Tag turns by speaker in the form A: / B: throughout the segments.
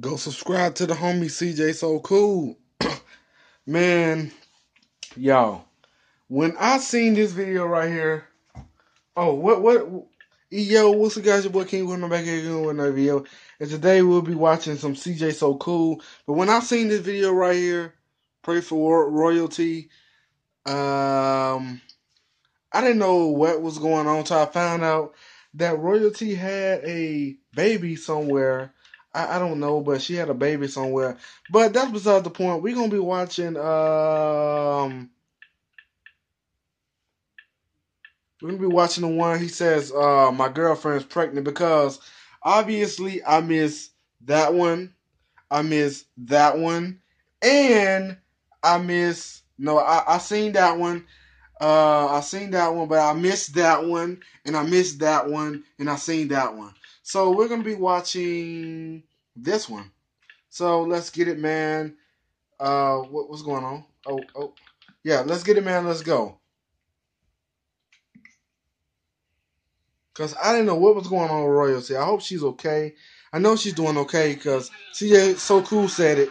A: Go subscribe to the homie CJ So Cool. Man, y'all, when I seen this video right here, oh, what, what, yo, what's up, guys? Your boy King with my back here doing another video. And today we'll be watching some CJ So Cool. But when I seen this video right here, pray for royalty. Um, I didn't know what was going on until I found out that royalty had a baby somewhere I, I don't know, but she had a baby somewhere. But that's beside the point. We're gonna be watching um we're gonna be watching the one he says uh my girlfriend's pregnant because obviously I miss that one. I miss that one. And I miss no, I, I seen that one. Uh I seen that one, but I missed that one, and I missed that one, and I seen that one. So we're gonna be watching this one. So let's get it, man. Uh, what, what's going on? Oh, oh, yeah. Let's get it, man. Let's go. Cause I didn't know what was going on with royalty. I hope she's okay. I know she's doing okay because CJ so cool said it.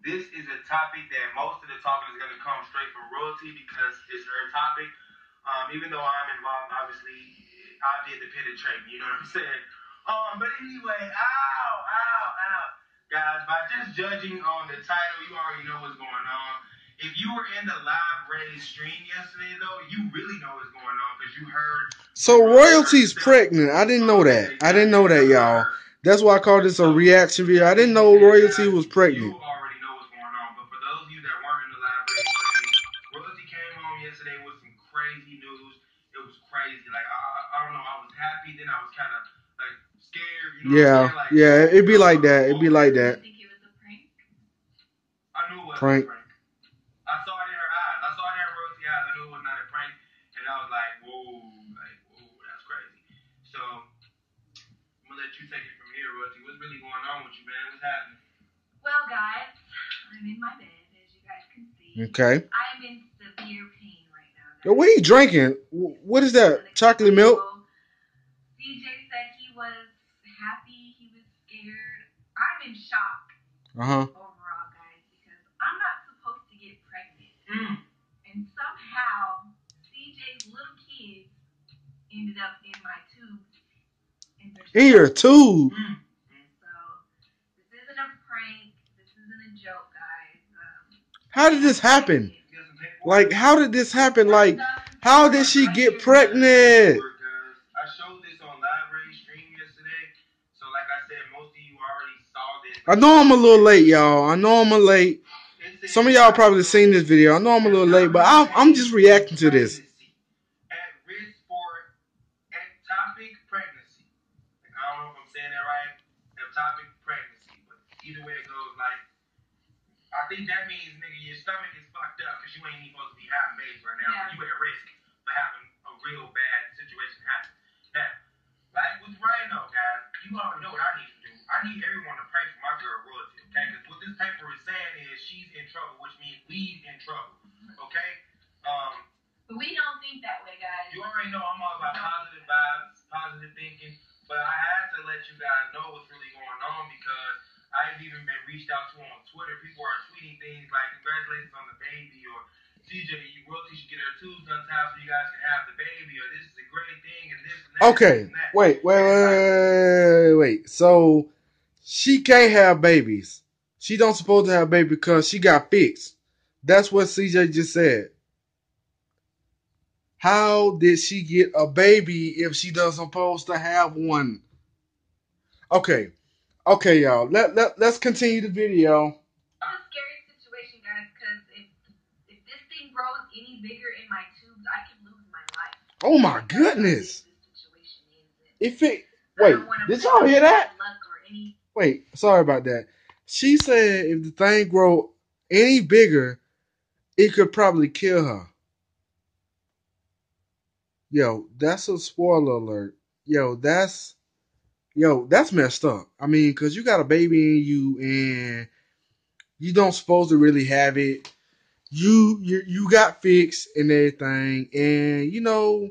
B: This is a topic that most of the talking is going to come straight from royalty because it's her topic. Um, even though I'm involved, obviously, I did the penetrating. You know what I'm saying? Um, but anyway, ow, ow, ow, guys. By just judging on the title, you already know what's going on. If you were in the live raised stream yesterday, though, you really know what's going on because you heard.
A: So royalty's pregnant. I didn't know that. I didn't know that, y'all. That's why I called this a reaction video. I didn't know royalty was pregnant. Yeah, like, yeah, it'd be like that. It'd be like that.
B: I knew it was
A: prank.
B: prank. I saw it in her eyes. I saw it in her rosy eyes. I knew it was not a prank, and I was like, "Whoa, like, whoa, that's crazy." So I'm gonna let you take it from here, What's really going on with you, man? What's happening?
C: Well, guys, I'm in my bed, as you guys can see.
A: Okay.
C: I'm in severe pain right now. Guys.
A: What are you drinking? What is that? Chocolate milk?
C: CJ said he was happy, he was scared. I'm in shock.
A: Uh huh.
C: Overall, guys, because I'm not supposed to get pregnant, mm. and somehow CJ's little kids ended up in my tube.
A: In your tube.
C: Mm. So this isn't a prank. This isn't a joke, guys. Um,
A: how did this happen? Like, how did this happen? Like, how did she get pregnant? I know I'm a little late, y'all. I know I'm a late. Some of y'all probably seen this video. I know I'm a little late, but I'm, I'm just reacting to this.
B: I think that means, nigga, your stomach is fucked up because you ain't even supposed to be having babies right now. Yeah. You at risk for having a real bad situation happen. Now, like with Rhino, guys, you already know what I need to do. I need everyone to pray for my girl Royalty, okay? Because what this paper is saying is she's in trouble, which means we in trouble, okay? Um,
C: but we don't think that way, guys.
B: You already know I'm all about positive vibes, positive thinking, but I had to let you guys know what's really going on because I've even been reached out to on Twitter. People are things like "Congratulations on the baby" or "CJ, Royalty should get her tubes untied so you guys can have the baby," or "This is a great thing," and this. And that,
A: okay,
B: and that.
A: wait, wait, wait, wait, wait. So she can't have babies. She don't supposed to have baby because she got fixed. That's what CJ just said. How did she get a baby if she doesn't supposed to have one? Okay. Okay, y'all. Let, let, let's continue the video.
C: It's a scary situation, guys, because if, if this thing grows any bigger in my tubes, I can lose my life.
A: Oh, my goodness. If it... Wait, did y'all hear that? Wait, sorry about that. She said if the thing grow any bigger, it could probably kill her. Yo, that's a spoiler alert. Yo, that's yo, that's messed up. I mean, cause you got a baby in you and you don't supposed to really have it. You you you got fixed and everything, and you know.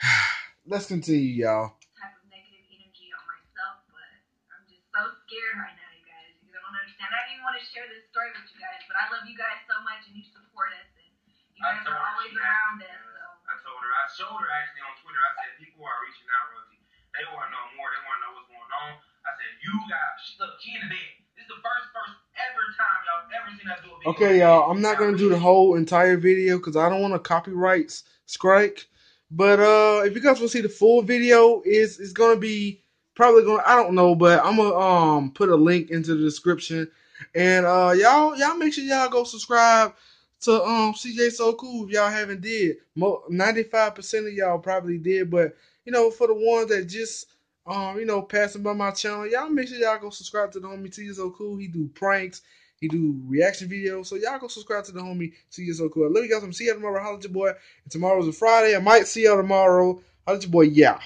A: Let's continue, y'all.
C: type of negative energy on myself, but I'm just so scared right now, you guys. You don't understand. I didn't even want to share this story with you guys, but I love you guys so much and you support us and you
B: I
C: guys are
B: told her
C: always around us. So
B: I told her, I showed her actually on Twitter. I said, people are reaching out, Rosie. They want to know more. They want to know what's going on. I said, you got, she, look, she in the bed.
A: Okay, y'all. I'm not gonna do the whole entire video because I don't want a copyright strike. But uh, if you guys want to see the full video, is it's gonna be probably gonna I don't know, but I'm gonna um put a link into the description. And uh, y'all y'all make sure y'all go subscribe to um CJ So Cool if y'all haven't did. Ninety five percent of y'all probably did, but you know for the ones that just um you know passing by my channel, y'all make sure y'all go subscribe to the homie CJ So Cool. He do pranks. He do reaction videos. So y'all go subscribe to the homie. You so cool. I love you guys. I'm see y'all tomorrow. Holla at your boy. And tomorrow's a Friday. I might see y'all tomorrow. Holla at your boy. Yeah.